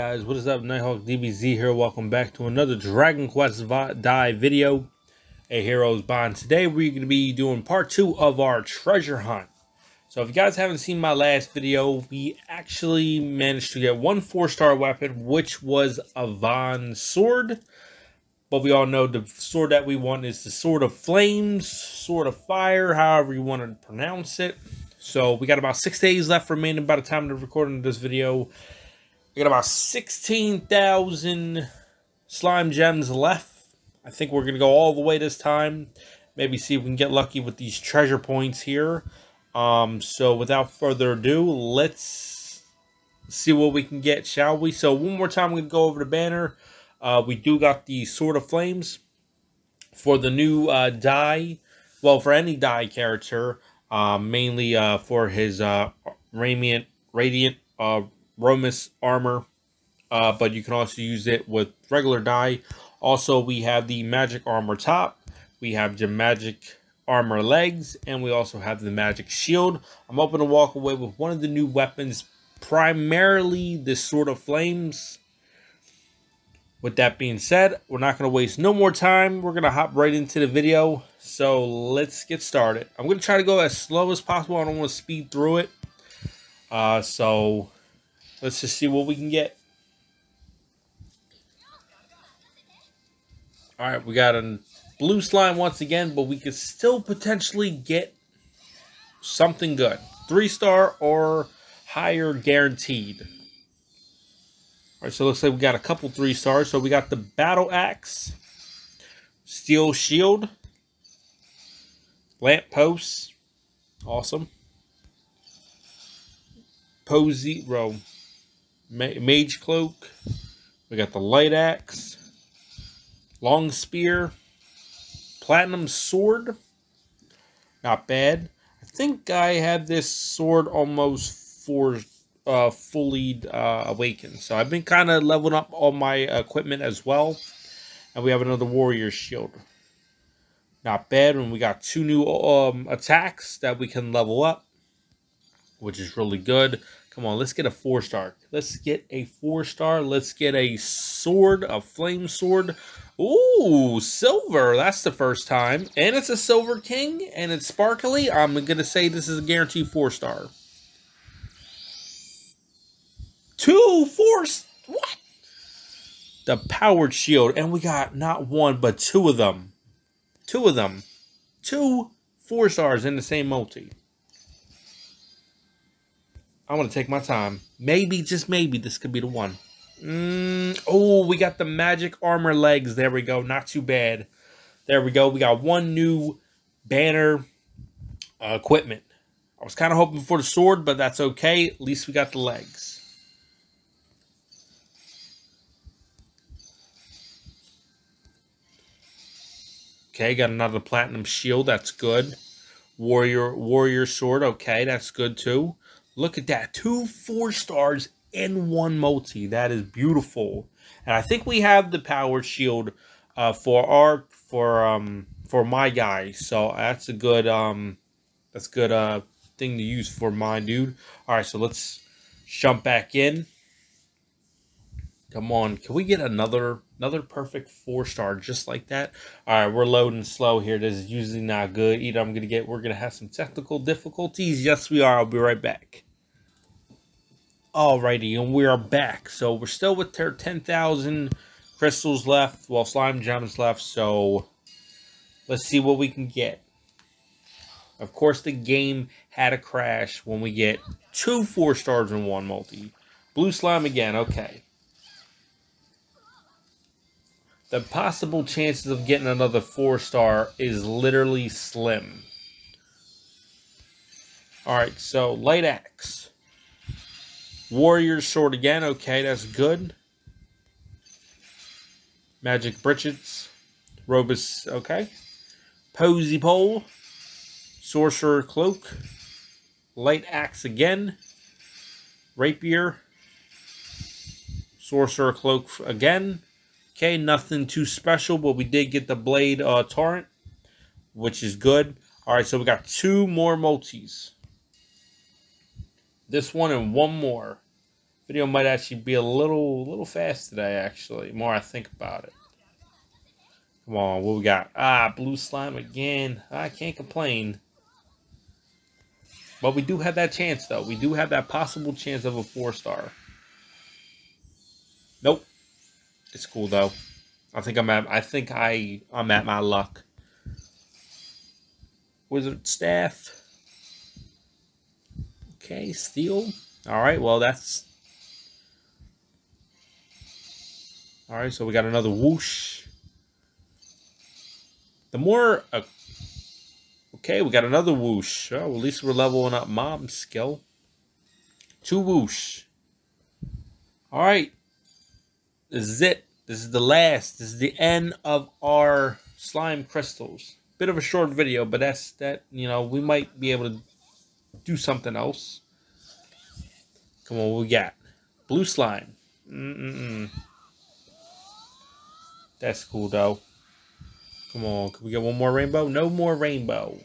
Guys, what is up? Nighthawk DBZ here. Welcome back to another Dragon Quest Dai video. A Heroes Bond. Today we're going to be doing part two of our treasure hunt. So if you guys haven't seen my last video, we actually managed to get one four-star weapon, which was a Vaan sword. But we all know the sword that we want is the Sword of Flames, Sword of Fire, however you want to pronounce it. So we got about six days left remaining by the time of recording of this video. We got about 16,000 slime gems left. I think we're going to go all the way this time. Maybe see if we can get lucky with these treasure points here. Um, so without further ado, let's see what we can get, shall we? So one more time, we're going to go over the banner. Uh, we do got the Sword of Flames for the new uh, Dai. Well, for any Dai character, uh, mainly uh, for his uh, Radiant, Radiant uh, Romus armor, uh, but you can also use it with regular Dai. Also, we have the magic armor top. We have the magic armor legs, and we also have the magic shield. I'm hoping to walk away with one of the new weapons, primarily the Sword of Flames. With that being said, we're not going to waste no more time. We're going to hop right into the video. So let's get started. I'm going to try to go as slow as possible. I don't want to speed through it. Uh, so Let's just see what we can get. All right, we got a blue slime once again, but we could still potentially get something good. Three star or higher guaranteed. All right, so looks like we got a couple three stars. So we got the battle axe, steel shield, lamp posts, awesome. Posy, row, Mage Cloak. We got the Light Axe. Long Spear. Platinum Sword. Not bad. I think I had this sword almost for uh, fully uh, awakened. So I've been kind of leveling up all my equipment as well. And we have another Warrior Shield. Not bad. And we got two new um, attacks that we can level up. Which is really good. Come on, let's get a four star. Let's get a four star. Let's get a sword, a flame sword. Ooh, silver. That's the first time. And it's a silver king and it's sparkly. I'm going to say this is a guaranteed four star. Two, four, what? The powered shield. And we got not one, but two of them. Two of them. Two four stars in the same multi. I want to take my time. Maybe, just maybe, this could be the one. Mm, oh, we got the magic armor legs. There we go. Not too bad. There we go. We got one new banner uh, equipment. I was kind of hoping for the sword, but that's okay. At least we got the legs. Okay, got another platinum shield. That's good. Warrior warrior sword. Okay, that's good too. Look at that. Two four stars in one multi. That is beautiful. And I think we have the power shield uh, for our for um for my guy. So that's a good um that's good uh thing to use for my dude. All right, so let's jump back in. Come on, can we get another another perfect four star just like that? All right, we're loading slow here. This is usually not good. Either I'm gonna get we're gonna have some technical difficulties. Yes, we are. I'll be right back. Alrighty, and we are back. So we're still with their 10,000 crystals left, well, slime gems left, so let's see what we can get. Of course, the game had a crash when we get two four stars and one multi. Blue slime again, okay. The possible chances of getting another four star is literally slim. Alright, so light axe. Warriors sword again. Okay, that's good. Magic breeches. Robus. Okay. Posy pole. Sorcerer cloak. Light axe again. Rapier. Sorcerer cloak again. Okay, nothing too special, but we did get the blade uh, torrent, which is good. All right, so we got two more multis. This one and one more. Video might actually be a little, little fast today, actually. more I think about it. Come on, what we got? Ah, blue slime again. I can't complain. But we do have that chance, though. We do have that possible chance of a four star. Nope. It's cool though. I think I'm at. I think I I'm at my luck. Wizard staff. Okay, steel. All right. Well, that's. All right. So we got another whoosh. The more. Uh, okay, we got another whoosh. Oh, at least we're leveling up Maam's skill. Two whoosh. All right. This is it. This is the last. This is the end of our slime crystals. Bit of a short video, but that's that. You know, we might be able to do something else. Come on, what we got? Blue slime. Mm-mm-mm. That's cool, though. Come on, can we get one more rainbow? No more rainbow.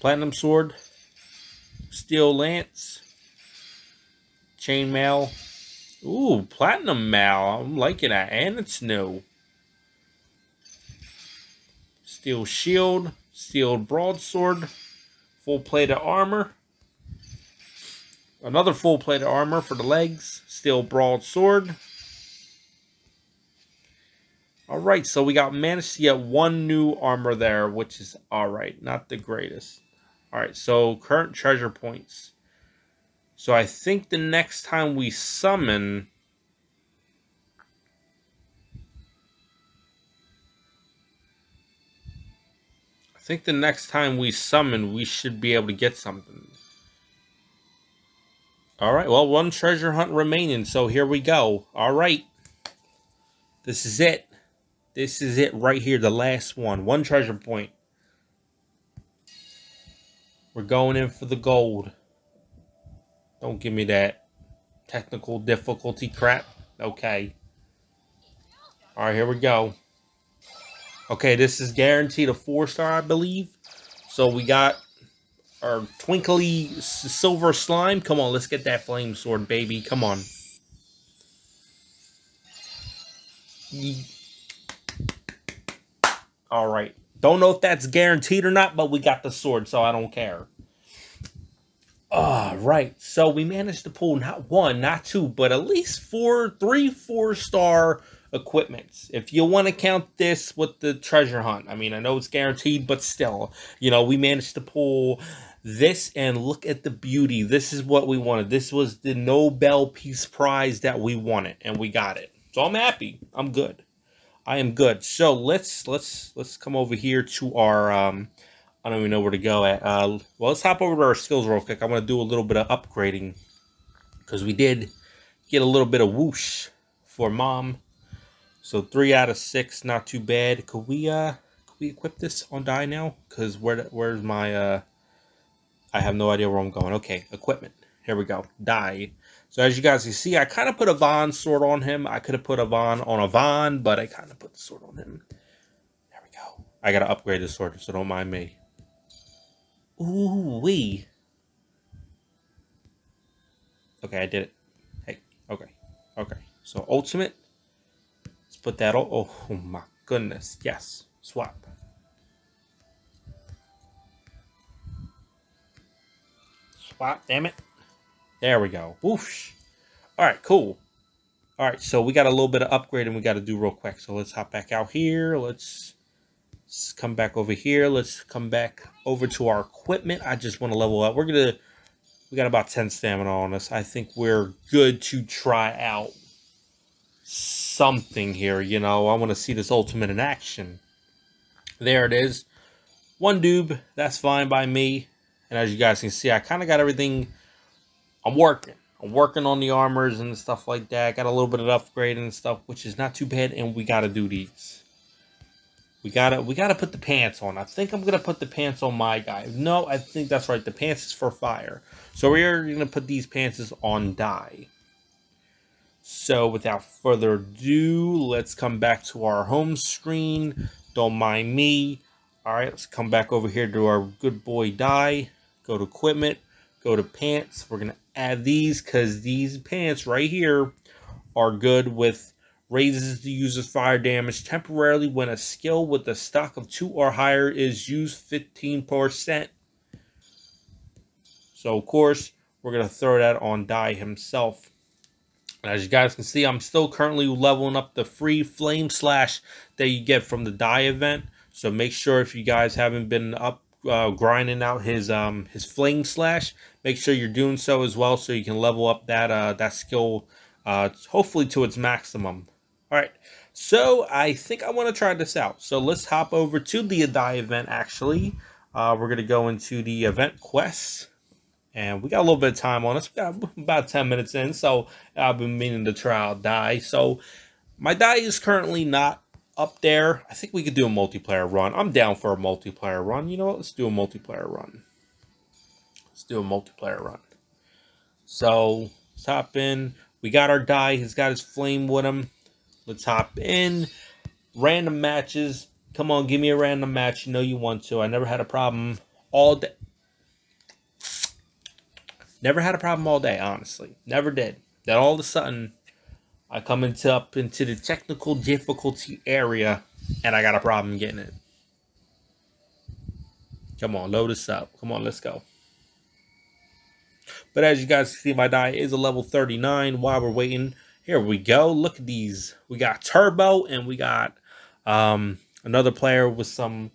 Platinum sword. Steel lance. Chainmail. Ooh, platinum mail. I'm liking that. And it's new. Steel shield. Steel broadsword. Full plate of armor. Another full plate of armor for the legs. Steel broadsword. Alright, so we got managed to get one new armor there, which is alright. Not the greatest. Alright, so current treasure points. So I think the next time we summon... think the next time we summon, we should be able to get something. Alright, well, one treasure hunt remaining, so here we go. Alright. This is it. This is it right here, the last one. One treasure point. We're going in for the gold. Don't give me that technical difficulty crap. Okay. All right, here we go. Okay, this is guaranteed a four star, I believe. So we got our twinkly silver slime. Come on, let's get that flame sword, baby. Come on. All right. Don't know if that's guaranteed or not, but we got the sword, so I don't care. All right. So we managed to pull not one, not two, but at least four, three, four star equipments. If you want to count this with the treasure hunt, I mean, I know it's guaranteed, but still, you know, we managed to pull this and look at the beauty. This is what we wanted. This was the Nobel Peace Prize that we wanted, and we got it. So I'm happy. I'm good. I am good. So let's let's let's come over here to our um I don't even know where to go at. Uh, well, let's hop over to our skills real quick. I want to do a little bit of upgrading because we did get a little bit of whoosh for Maam. So three out of six, not too bad. Could we uh could we equip this on Dai now? Because where where's my uh I have no idea where I'm going. Okay, equipment. Here we go. Dai. So as you guys can see, I kind of put a Vaan sword on him. I could have put a Vaan on a Vaan, but I kind of put the sword on him. There we go. I gotta upgrade the sword, so don't mind me. Ooh wee. Okay, I did it. Hey, okay, okay. So ultimate. Put that. Oh, oh my goodness. Yes. Swap. Swap. Damn it. There we go. Whoosh. All right. Cool. All right. So we got a little bit of upgrading we got to do real quick. So let's hop back out here. Let's Let's come back over here. Let's come back over to our equipment. I just want to level up. We're going to, we got about 10 stamina on us. I think we're good to try out something here. You know, I want to see this ultimate in action. There it is. One doob. That's fine by me. And as you guys can see, I kind of got everything. I'm working. I'm working on the armors and stuff like that. Got a little bit of upgrading and stuff, which is not too bad. And we got to do these. We gotta we gotta put the pants on. I think I'm gonna put the pants on my guy. No, I think that's right. The pants is for fire. So we're gonna put these pants on Dai. So without further ado, let's come back to our home screen. Don't mind me. Alright, let's come back over here to our good boy Dai. Go to equipment. Go to pants. We're going to add these because these pants right here are good with raises the user's fire damage temporarily when a skill with a stock of 2 or higher is used 15%. So, of course, we're going to throw that on Dai himself. As you guys can see, I'm still currently leveling up the free Flame Slash that you get from the Dai event. So make sure if you guys haven't been up uh, grinding out his um his Flame Slash, make sure you're doing so as well so you can level up that uh that skill uh hopefully to its maximum. All right. So I think I want to try this out. So let's hop over to the Dai event actually. Uh, we're going to go into the event quests. And we got a little bit of time on us. We got about 10 minutes in. So I've been meaning to try out Dai. So my Dai is currently not up there. I think we could do a multiplayer run. I'm down for a multiplayer run. You know what? Let's do a multiplayer run. Let's do a multiplayer run. So let's hop in. We got our Dai. He's got his flame with him. Let's hop in. Random matches. Come on, give me a random match. You know you want to. I never had a problem all day. Never had a problem all day, honestly. Never did. Then all of a sudden, I come into up into the technical difficulty area, and I got a problem getting it. Come on, load us up. Come on, let's go. But as you guys see, my Dai is a level 39 while we're waiting. Here we go. Look at these. We got Turbo and we got um, another player with some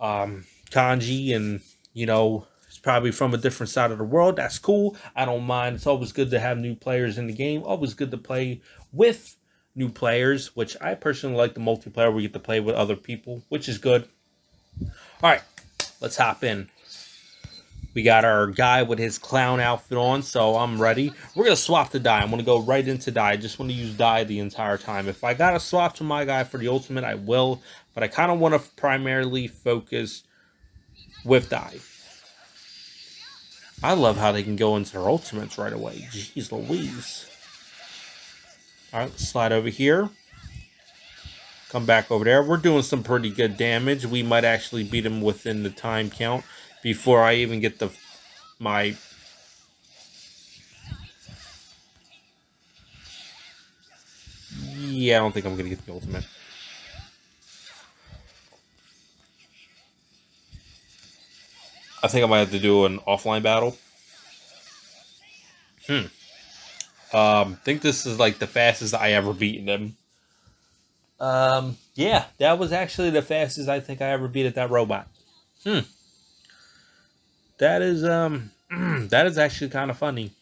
um, kanji and, you know, probably from a different side of the world. That's cool. I don't mind. It's always good to have new players in the game. Always good to play with new players, which I personally like the multiplayer. We get to play with other people, which is good. All right, let's hop in. We got our guy with his clown outfit on, so I'm ready. We're going to swap the Dai. I'm going to go right into Dai. I just want to use Dai the entire time. If I got to swap to my guy for the ultimate, I will. But I kind of want to primarily focus with Dai. I love how they can go into their ultimates right away. Jeez Louise. Alright, slide over here. Come back over there. We're doing some pretty good damage. We might actually beat him within the time count before I even get the my Yeah, I don't think I'm gonna get the ultimate. I think I might have to do an offline battle. Hmm. Um, think this is like the fastest I ever beaten him. Um, yeah, that was actually the fastest I think I ever beat at that robot. Hmm. That is um that is actually kind of funny.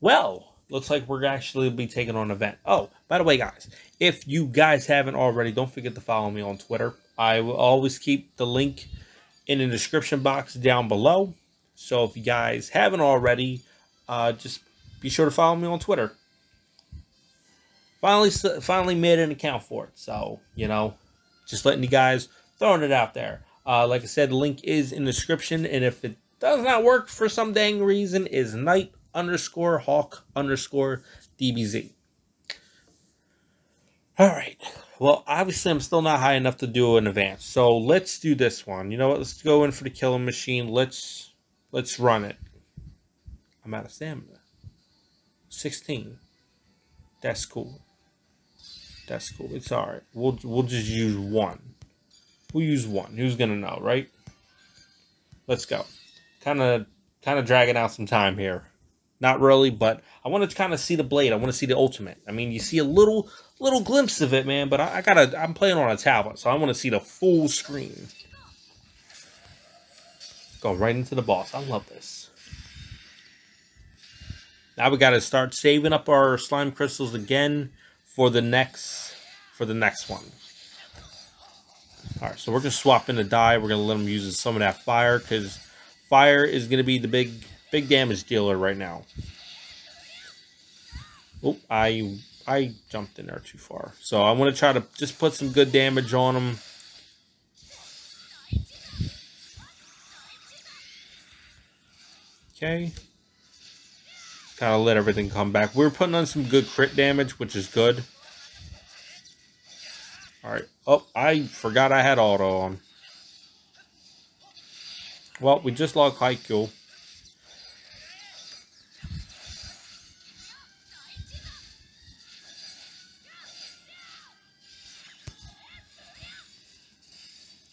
Well, looks like we're actually be taking on an event. Oh, by the way, guys, if you guys haven't already, don't forget to follow me on Twitter. I will always keep the link in the description box down below. So if you guys haven't already, uh, just be sure to follow me on Twitter. Finally, finally made an account for it. So you know, just letting you guys throwing it out there. Uh, like I said, the link is in the description, and if it does not work for some dang reason, is night underscore hawk underscore dbz. All right. Well, obviously, I'm still not high enough to do an advance. So let's do this one. You know what? Let's go in for the killing machine. Let's let's run it. I'm out of stamina. 16. That's cool. That's cool. It's all right. We'll we'll just use one. We'll use one. Who's gonna know, right? Let's go. Kind of kind of dragging out some time here. Not really, but I want to kind of see the blade. I want to see the ultimate. I mean, you see a little little glimpse of it, man, but I, I gotta, I'm playing on a tablet, so I want to see the full screen. Go right into the boss. I love this. Now we gotta start saving up our slime crystals again for the next, for the next one. Alright, so we're gonna swap in the Dai. We're gonna let them use some of that fire, because fire is gonna be the big, big damage dealer right now. Oh, I I jumped in there too far. So I want to try to just put some good damage on them. Okay. Of let everything come back. We're putting on some good crit damage, which is good. Alright. Oh, I forgot I had auto on. Well, we just logged Haikyuu.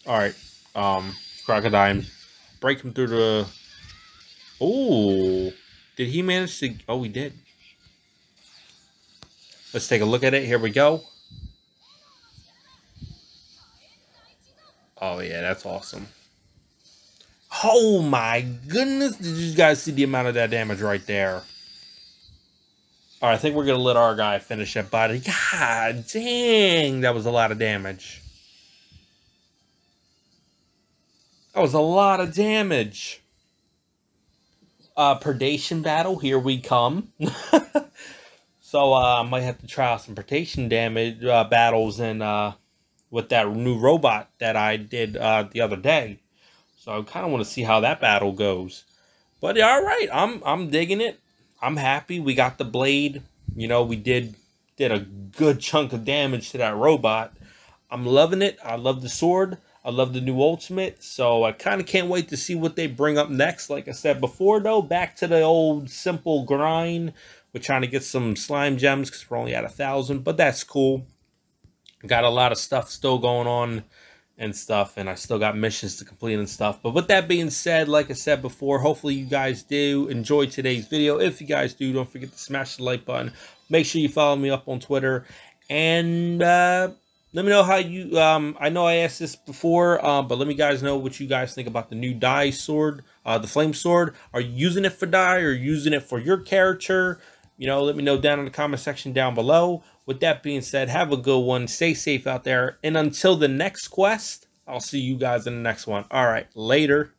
All right. Um, Crocodine. Break him through the... Oh, did he manage to... Oh, he did. Let's take a look at it. Here we go. Oh, yeah, that's awesome. Oh, my goodness. Did you guys see the amount of that damage right there? All right, I think we're going to let our guy finish that body. God dang, that was a lot of damage. That was a lot of damage. Uh, predation battle, here we come. so uh, I might have to try out some predation damage uh, battles and uh, with that new robot that I did uh, the other day. So I kind of want to see how that battle goes. But all right, I'm I'm digging it. I'm happy. We got the blade. You know, we did did a good chunk of damage to that robot. I'm loving it. I love the sword. I love the new Ultimate, so I kind of can't wait to see what they bring up next. Like I said before, though, back to the old simple grind. We're trying to get some slime gems because we're only at a thousand, but that's cool. Got a lot of stuff still going on and stuff, and I still got missions to complete and stuff. But with that being said, like I said before, hopefully you guys do enjoy today's video. If you guys do, don't forget to smash the like button. Make sure you follow me up on Twitter. And, uh, let me know how you um i know i asked this before uh, but let me guys know what you guys think about the new Dai sword uh the flame sword. Are you using it for Dai or using it for your character? You know let me know down in the comment section down below. With that being said have a good one. Stay safe out there. And until the next quest i'll see you guys in the next one. All right later